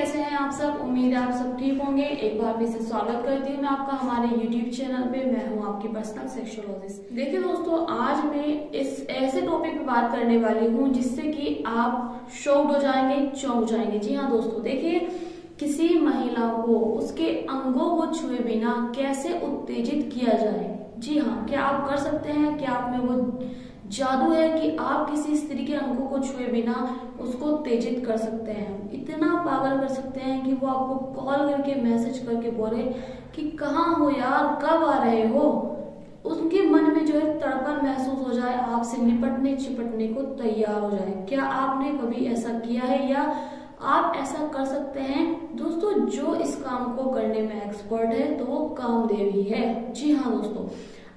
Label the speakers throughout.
Speaker 1: कैसे हैं आप सब? उम्मीद है आप सब ठीक होंगे। एक बार फिर से स्वागत करती हूँ मैं आपका हमारे YouTube चैनल पे। मैं हूँ आपकी पर्सनल सेक्सोलॉजिस्ट देखिए दोस्तों, आज मैं इस ऐसे टॉपिक पे बात करने वाली हूँ जिससे कि आप शॉक्ड हो जाएँगे, चौंक जाएँगे। जी हाँ दोस्तों, देखिए, किसी महिला को उसके अंगों को छुए बिना कैसे उत्तेजित किया जाए? जी हाँ क्या आप कर सकते हैं? क्या आप में वो जादू है कि आप किसी स्त्री के अंगों को छुए बिना उसको तेजित कर सकते हैं। इतना पागल कर सकते हैं कि वो आपको कॉल करके मैसेज करके बोले कि कहाँ हो यार, कब आ रहे हो? उनके मन में जो है तड़पन महसूस हो जाए, आपसे निपटने चिपटने को तैयार हो जाए। क्या आपने कभी ऐसा किया है या आप ऐसा कर सकते हैं? दोस्तों, जो इस काम को करने में एक्सपर्ट है तो वो कामदेव ही है। जी हाँ दोस्तों।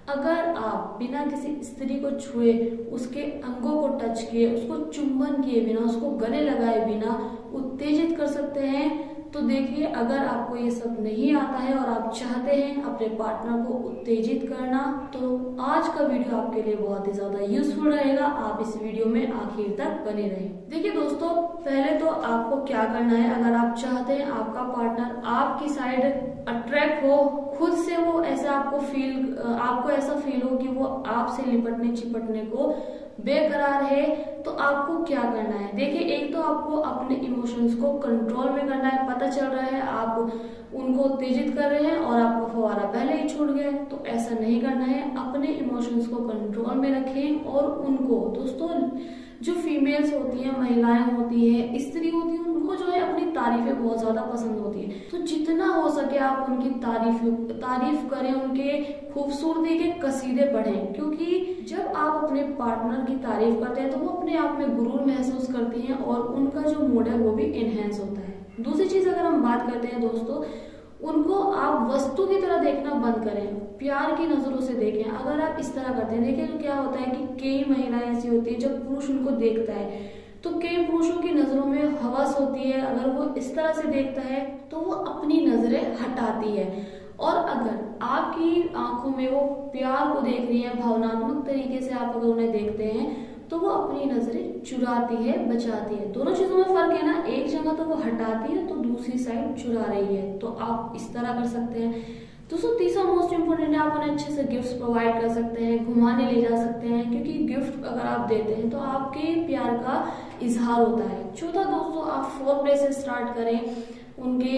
Speaker 1: अगर आप बिना किसी स्त्री को छुए, उसके अंगों को टच किए, उसको चुंबन किए बिना, उसको गले लगाए बिना उत्तेजित कर सकते हैं तो देखिए, अगर आपको ये सब नहीं आता है और आप चाहते हैं अपने पार्टनर को उत्तेजित करना तो आज का वीडियो आपके लिए बहुत ही ज़्यादा यूजफुल रहेगा। आप इस वीडियो में आखिर तक बने रहें। देखिए दोस्तों, पहले तो आपको क्या करना है? अगर आप चाहते हैं आपका पार्टनर आपकी साइड अट्रैक्ट हो, खुद से वो ऐसा आपको फील आपको ऐसा फील हो कि वो आपसे लिपटने चिपटने को बेकरार है तो आपको क्या करना है? देखिए, एक तो आपको अपने इमोशंस को कंट्रोल में करना है, पता चल रहा है, आप उनको उत्तेजित कर रहे हैं और आपका फवारा पहले ही छूट गया तो ऐसा नहीं करना है। अपने इमोशंस को कंट्रोल में रखें और उनको, दोस्तों, जो फीमेल्स होती हैं, महिलाएँ होती हैं, स्त्री होती हैं, उनको जो है अपनी तारीफें बहुत ज़्यादा पसंद होती है। तो जितना हो सके आप उनकी तारीफ़ तारीफ़ करें, उनके खूबसूरती के कसीदे पढ़ें क्योंकि जब आप अपने पार्टनर की तारीफ़ करते हैं तो वो अपने आप में गुरूर महसूस करती हैं और उनका जो मूड है वो भी इनहेंस होता है। दूसरी चीज़ अगर हम बात करते हैं दोस्तों, उनको आप वस्तु की तरह देखना बंद करें, प्यार की नज़रों से देखें। अगर आप इस तरह करते हैं, देखिए तो क्या होता है कि कई महिलाएँ ऐसी होती है, जब पुरुष उनको देखता है तो कई पुरुषों की नज़रों में हवस होती है। अगर वो इस तरह से देखता है तो वो अपनी नज़रें हटाती है। और अगर आपकी आँखों में वो प्यार को देख रही है, भावनात्मक तरीके से आप अगर उन्हें देखते हैं तो वो अपनी नज़रें चुराती है, बचाती है। दोनों चीज़ों में फ़र्क है ना, एक जगह तो वो हटाती है तो दूसरी साइड चुरा रही है। तो आप इस तरह कर सकते हैं। दोस्तों, तीसरा मोस्ट इम्पोर्टेंट है, आप उन्हें अच्छे से गिफ्ट्स प्रोवाइड कर सकते हैं, घुमाने ले जा सकते हैं, क्योंकि गिफ्ट अगर आप देते हैं तो आपके प्यार का इजहार होता है। चौथा दोस्तों, आप फोर प्ले से स्टार्ट करें, उनके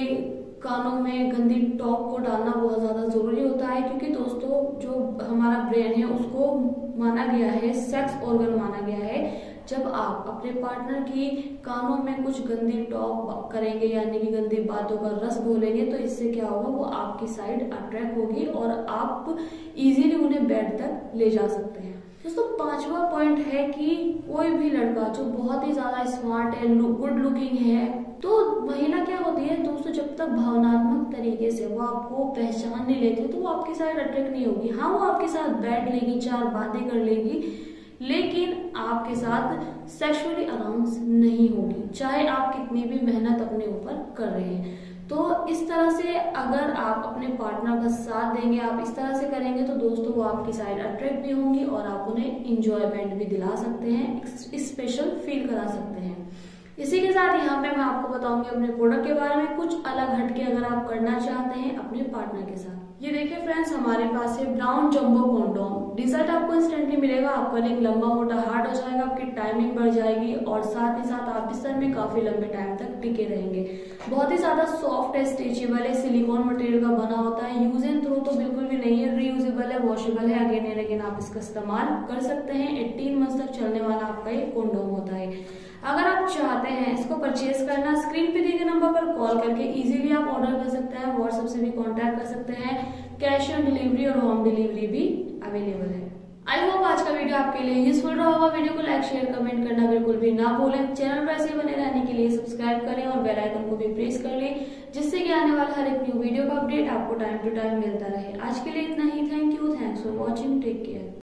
Speaker 1: कानों में गंदी टॉप को डालना बहुत ज़्यादा ज़रूरी होता है, क्योंकि दोस्तों, जो हमारा ब्रेन है, उसको माना गया है, सेक्स ऑर्गन माना गया है। जब आप अपने पार्टनर की कानों में कुछ गंदी टॉप करेंगे यानी कि गंदी बातों का रस बोलेंगे तो इससे क्या होगा, वो आपकी साइड अट्रैक्ट होगी और आप इजीली उन्हें बेड तक ले जा सकते हैं। दोस्तों, पांचवा पॉइंट है कि कोई भी लड़का जो बहुत ही ज़्यादा स्मार्ट है गुड लुकिंग है तो महिला क्या होती है, दोस्तों, जब तक भावनात्मक तरीके से वो आपको पहचान नहीं लेती तो वो आपके साथ अट्रैक्ट नहीं होगी। हाँ वो आपके साथ बैठ लेगी, चार बातें कर लेगी, लेकिन आपके साथ सेक्सुअली अराउंस नहीं होगी, चाहे आप कितनी भी मेहनत अपने ऊपर कर रहे हैं। तो इस तरह से अगर आप अपने पार्टनर का साथ देंगे, आप इस तरह से करेंगे तो दोस्तों वो आपकी साइड अट्रैक्ट भी होंगी और आप उन्हें इंजॉयमेंट भी दिला सकते हैं स्पेशल फील करा सकते हैं। इसी के साथ यहाँ पे मैं आपको बताऊँगी अपने प्रोडक्ट के बारे में कुछ अलग हटके अगर आप करना चाहते हैं अपने पार्टनर के साथ। ये देखिए फ्रेंड्स हमारे पास है ब्राउन जम्बो कॉन्डोम रिज़ल्ट आपको इंस्टेंटली मिलेगा, आपका लिंक लंबा मोटा हार्ड हो जाएगा, आपकी टाइमिंग बढ़ जाएगी और साथ ही साथ आप बिस्तर में काफ़ी लंबे टाइम तक टिके रहेंगे। बहुत ही ज़्यादा सॉफ्ट है स्ट्रेचेबल है सिलिकॉन मटेरियल का बना होता है। यूज़ एंड थ्रो तो बिल्कुल भी नहीं है रीयूजेबल है वॉशेबल है अगेन एंड अगेन आप इसका इस्तेमाल कर सकते हैं। एट्टीन मंथ तक चलने वाला आपका ये कॉन्डोम होता है। अगर चाहते हैं, इसको परचेज करना स्क्रीन पे दिए गए नंबर पर कॉल करके इजीली आप ऑर्डर कर सकते हैं व्हाट्सएप से भी कांटेक्ट कर सकते हैं कैश ऑन डिलीवरी और होम डिलीवरी भी अवेलेबल है। आई होप आज का वीडियो आपके लिए यूजफुल रहा होगा। वीडियो को लाइक शेयर कमेंट करना बिल्कुल भी ना भूलें। चैनल पर ऐसे बने रहने के लिए सब्सक्राइब करें और बेल आइकन को भी प्रेस कर लें, जिससे कि आने वाला हर एक न्यू वीडियो का अपडेट आपको टाइम टू टाइम मिलता रहे। आज के लिए इतना ही। Thank you thanks for watching take care